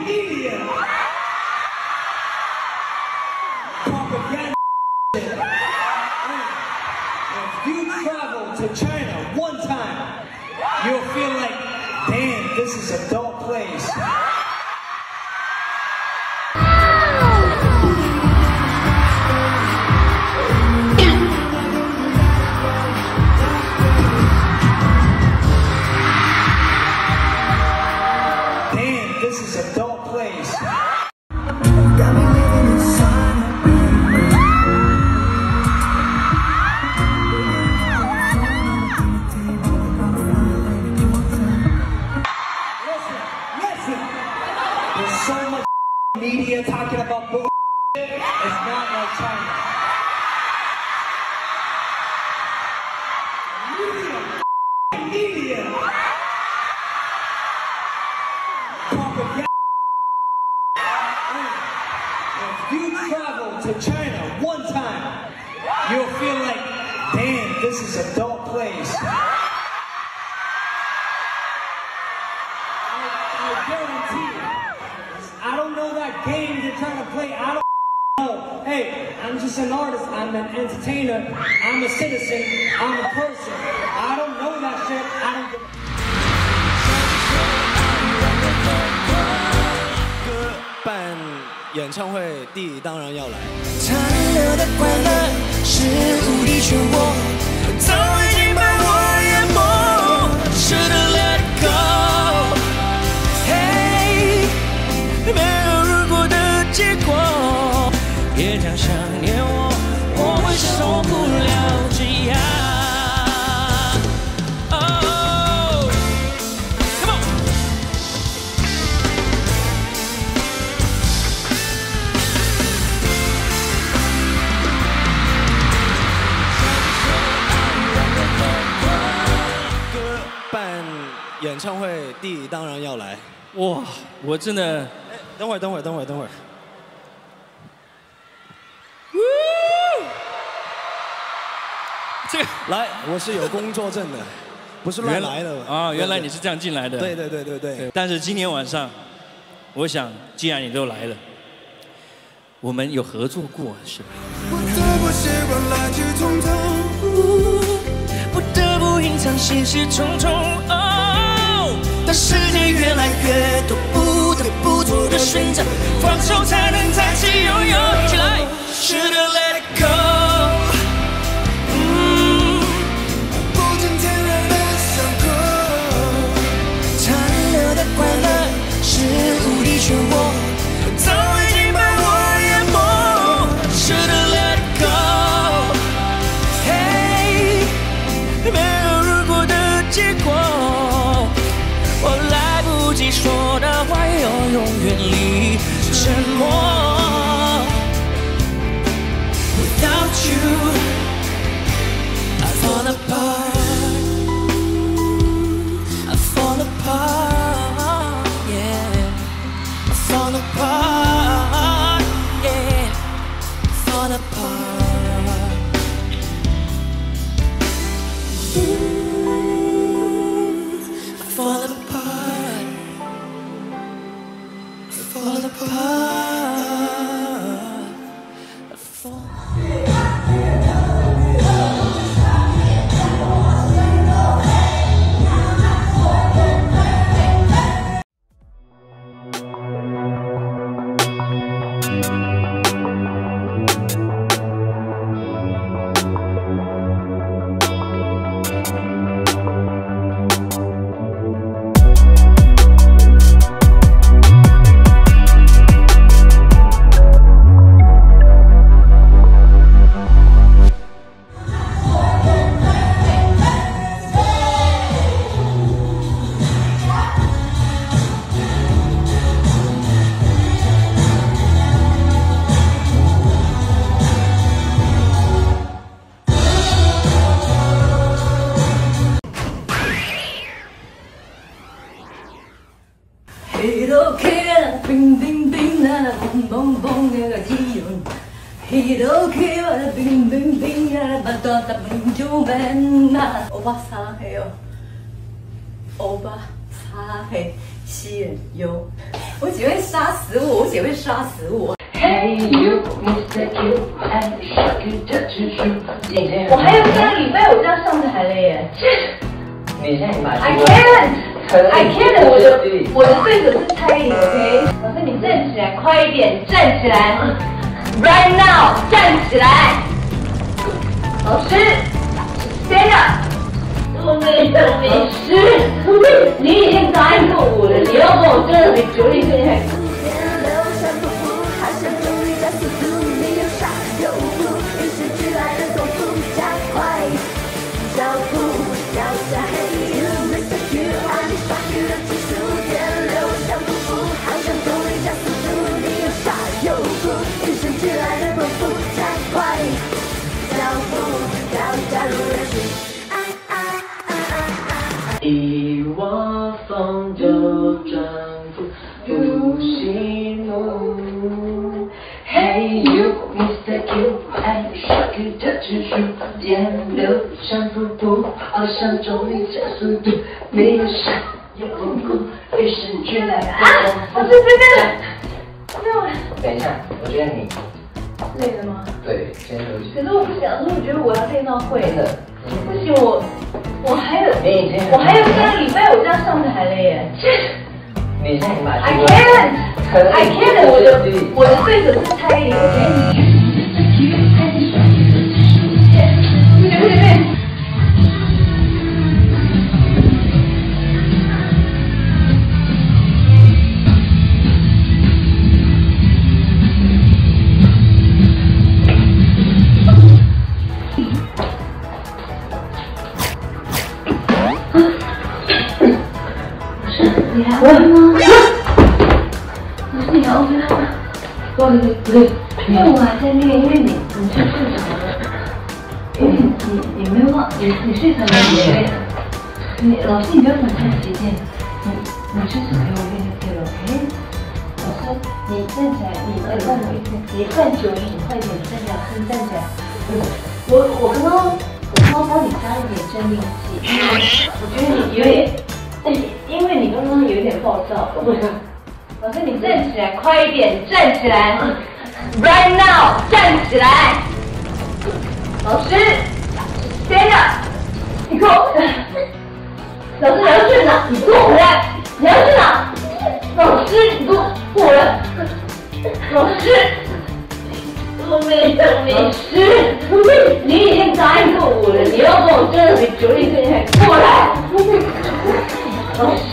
media. Propaganda. If you travel to China one time, you'll feel like, damn, this is a dope place. Damn, this is a dope place. There's so much media talking about bull. It's not like China. You travel to China one time, you'll feel like, damn, this is a dope place. I guarantee you. I don't know that game you're trying to play. I don't know. Hey, I'm just an artist. I'm an entertainer. I'm a citizen. I'm a person. I don't know that shit. I don't 演唱会，弟当然要来。残留的快乐是无底漩涡，早已经把我淹没。试着 let it go，嘿，没有如果的结果，别讲想演唱会，弟当然要来。哇，我真的哎，等会儿，等会儿，等会儿，等会儿。这个来，我是有工作证的，不是乱来的啊，原来你是这样进来的。对对对对对。但是今天晚上，我想既然你都来了，我们有合作过是吧？不得不习惯来去匆匆，不得不隐藏心事重重。当世界越来越多不得不做的选择，放手才能再次拥有。起来，passion more. Without you, I fall apart. I fall apart, yeah. I fall apart, yeah. I fall apart. You. 一路去啊，冰冰冰啊，蹦蹦蹦那个太阳。一路去啊，冰冰冰啊，巴多达冰就变啊。欧巴撒黑哟，欧巴撒黑，七有，我姐会杀死我，我姐会杀死我。Hey you, Mr. Q, I'm shocked to shoot。今天我还有三个礼拜我就要上台了耶你现在把 I can't, I can't，我的我的对手是蔡依林，OK？老师你站起来，快一点，站起来，Right now，站起来。老师，Stand up。我没有没事，你已经答应过我了，你要跟我真的比九零岁还。不息怒。Hey you, Mr. Q, I'm shocked to shoot。电流像瀑布，好像重力加速度，没有闪，有哭，与生俱来的老师这边，没有等一下，我觉得你累了吗？对，先休息。可是我不想，我觉得我要练到会不行，我我还有我还有三个礼拜我就要上台了耶 I can't, I can't，我的我的对手是蔡依林不对，因为我还在练，因为你你是睡着了，因为你你没有办法，你你睡着了，你累了。你老师，你不要管太极限，你你就是陪我练就对了，OK？老师，你站起来，你再站我一点，你站久一点，快点，站起来，你站起来。我我刚刚我刚刚帮你加了点镇定剂，我觉得你有点，因为你刚刚有一点暴躁。老师，你站起来，快一点，站起来 right now，站起来。老师，站着，你给我，老师你要去哪？你给我回来，你要去哪？老师，你给我过来，老师。都没事，老师。你已经答应过我了，你要跟我争的比主力更狠，过来。老师。